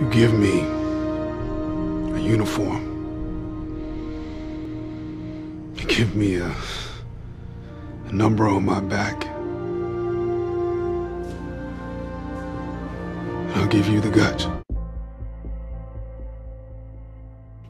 You give me a uniform. You give me a, a number on my back. I'll give you the guts.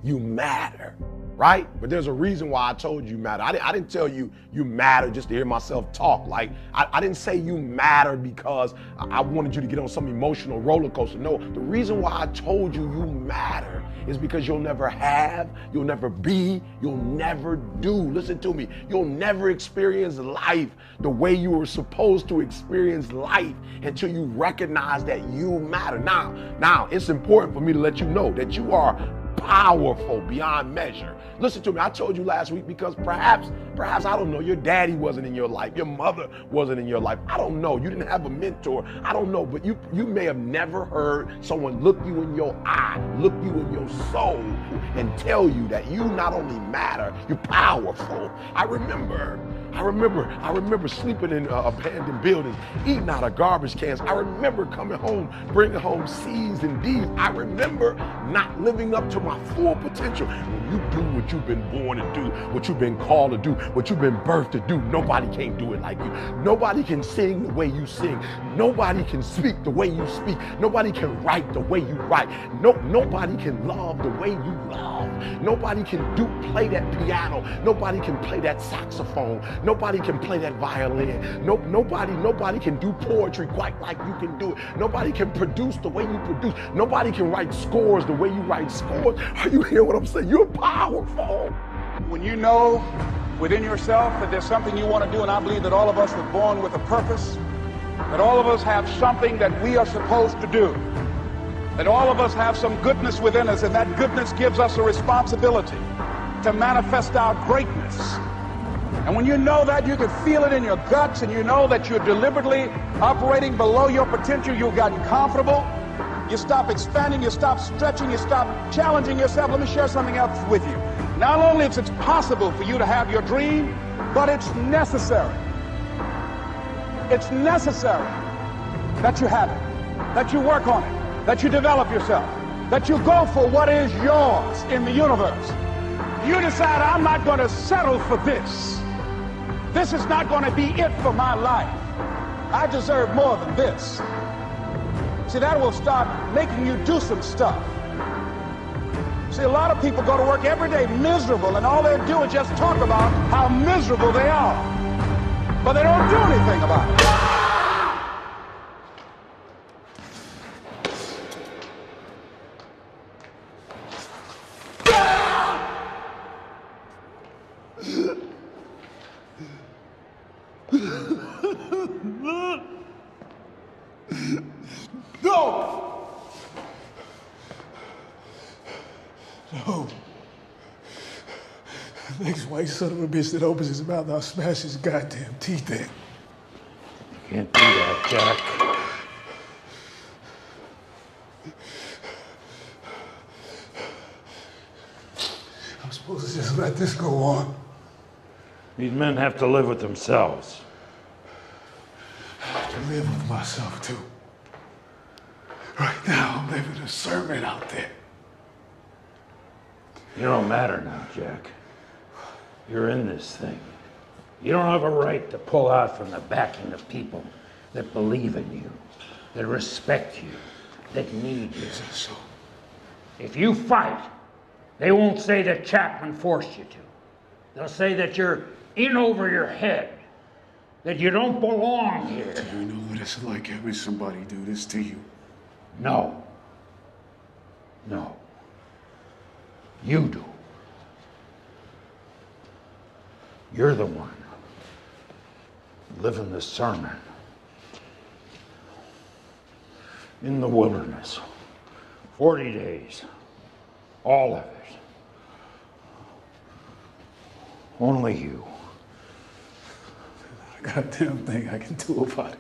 You matter, right? But there's a reason why I told you matter. I, didn't, I didn't tell you you matter just to hear myself talk. Like, I, I didn't say you matter because I, I wanted you to get on some emotional roller coaster. No, the reason why I told you you matter is because you'll never have, you'll never be, you'll never do. Listen to me. You'll never experience life the way you were supposed to experience life until you recognize that you matter. Now, now it's important for me to let you know that you are powerful beyond measure. Listen to me. I told you last week because perhaps, perhaps, I don't know, your daddy wasn't in your life. Your mother wasn't in your life. I don't know. You didn't have a mentor. I don't know. But you, you may have never heard someone look you in your eye, look you in your soul, and tell you that you not only matter, you're powerful. I remember I remember, I remember sleeping in uh, abandoned buildings, eating out of garbage cans. I remember coming home, bringing home C's and D's. I remember not living up to my full potential. When you do what you've been born to do, what you've been called to do, what you've been birthed to do, nobody can do it like you. Nobody can sing the way you sing. Nobody can speak the way you speak. Nobody can write the way you write. No, nobody can love the way you love. Nobody can do play that piano. Nobody can play that saxophone. Nobody can play that violin. No, nobody, nobody can do poetry quite like you can do it. Nobody can produce the way you produce. Nobody can write scores the way you write scores. Are you hearing what I'm saying? You're powerful. When you know within yourself that there's something you want to do, and I believe that all of us were born with a purpose, that all of us have something that we are supposed to do, that all of us have some goodness within us, and that goodness gives us a responsibility to manifest our greatness. And when you know that, you can feel it in your guts and you know that you're deliberately operating below your potential. You've gotten comfortable. You stop expanding, you stop stretching, you stop challenging yourself. Let me share something else with you. Not only is it possible for you to have your dream, but it's necessary. It's necessary that you have it, that you work on it, that you develop yourself, that you go for what is yours in the universe. You decide, I'm not going to settle for this. This is not going to be it for my life. I deserve more than this. See, that will start making you do some stuff. See, a lot of people go to work every day miserable, and all they do is just talk about how miserable they are. But they don't do anything about it. No! No. The next white son of a bitch that opens his mouth, I'll smash his goddamn teeth in. You Can't do that, Jack. I'm supposed to just let this go on. These men have to live with themselves. I have to live with myself too. Right now, I'm living a sermon out there. You don't matter now, Jack. You're in this thing. You don't have a right to pull out from the backing of people that believe in you, that respect you, that need you. So, If you fight, they won't say that Chapman forced you to. They'll say that you're in over your head, that you don't belong here. do you know what it's like having somebody do this to you? No. No. You do. You're the one living the sermon in the wilderness. 40 days. All of it. Only you. Goddamn thing I can do about it.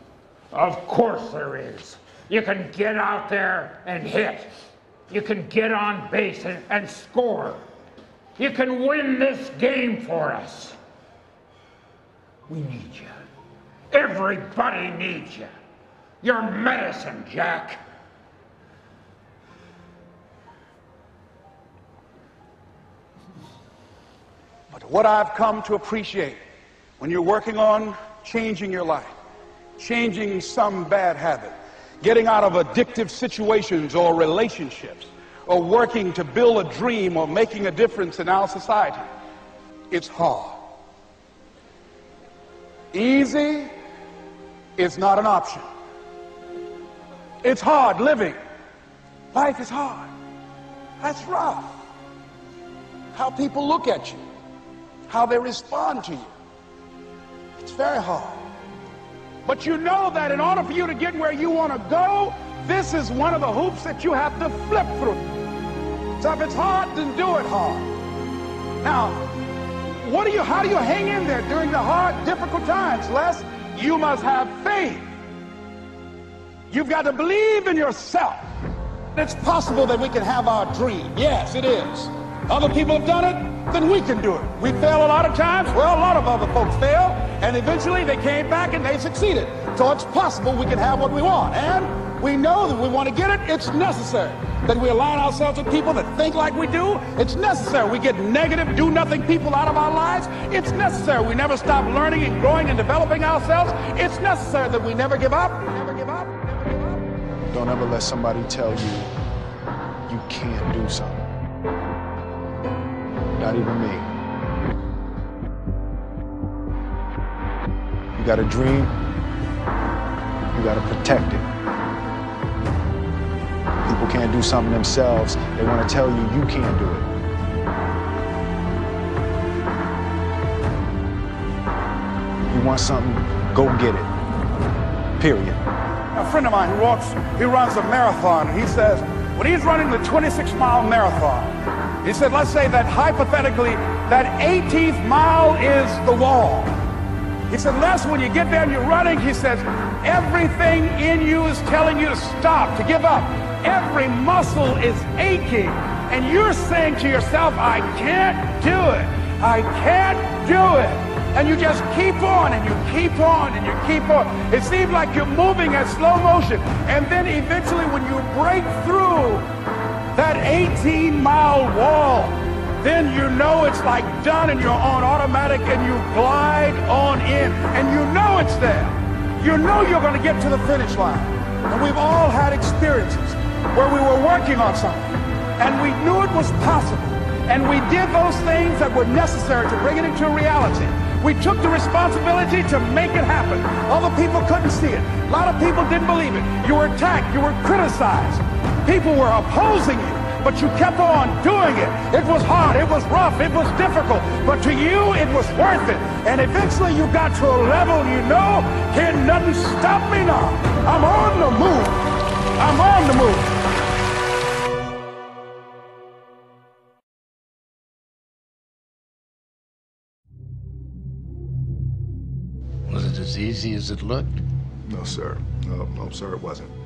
Of course there is. You can get out there and hit. You can get on base and, and score. You can win this game for us. We need you. Everybody needs you. You're medicine, Jack. But what I've come to appreciate when you're working on changing your life, changing some bad habit, getting out of addictive situations or relationships, or working to build a dream or making a difference in our society, it's hard. Easy is not an option. It's hard living. Life is hard. That's rough. How people look at you, how they respond to you. It's very hard. But you know that in order for you to get where you want to go, this is one of the hoops that you have to flip through. So if it's hard, then do it hard. Now, what do you, how do you hang in there during the hard, difficult times? Les, you must have faith. You've got to believe in yourself. It's possible that we can have our dream. Yes, it is. Other people have done it, then we can do it. We fail a lot of times. Well, a lot of other folks fail, and eventually they came back and they succeeded. So it's possible we can have what we want. And we know that we want to get it, it's necessary that we align ourselves with people that think like we do. It's necessary we get negative, do nothing people out of our lives. It's necessary we never stop learning and growing and developing ourselves. It's necessary that we never give up, never give up, never give up. Don't ever let somebody tell you you can't do something. Not even me. You got a dream, you got to protect it. People can't do something themselves, they want to tell you you can't do it. You want something, go get it. Period. A friend of mine who walks, he runs a marathon. He says, when he's running the 26 mile marathon, he said, let's say that hypothetically, that 18th mile is the wall. He said, Les, when you get there and you're running, he says, everything in you is telling you to stop, to give up. Every muscle is aching. And you're saying to yourself, I can't do it. I can't do it. And you just keep on and you keep on and you keep on. It seems like you're moving at slow motion. And then eventually when you break through that 18 mile wall, then you know it's like done and you're on automatic and you glide on in and you know it's there. You know you're going to get to the finish line. And we've all had experiences where we were working on something and we knew it was possible. And we did those things that were necessary to bring it into reality. We took the responsibility to make it happen. Other people couldn't see it. A lot of people didn't believe it. You were attacked. You were criticized. People were opposing you, but you kept on doing it. It was hard. It was rough. It was difficult. But to you, it was worth it. And eventually you got to a level you know, can nothing stop me now. I'm on the move. I'm on the move. Was it as easy as it looked? No, sir. No, no, sir, it wasn't.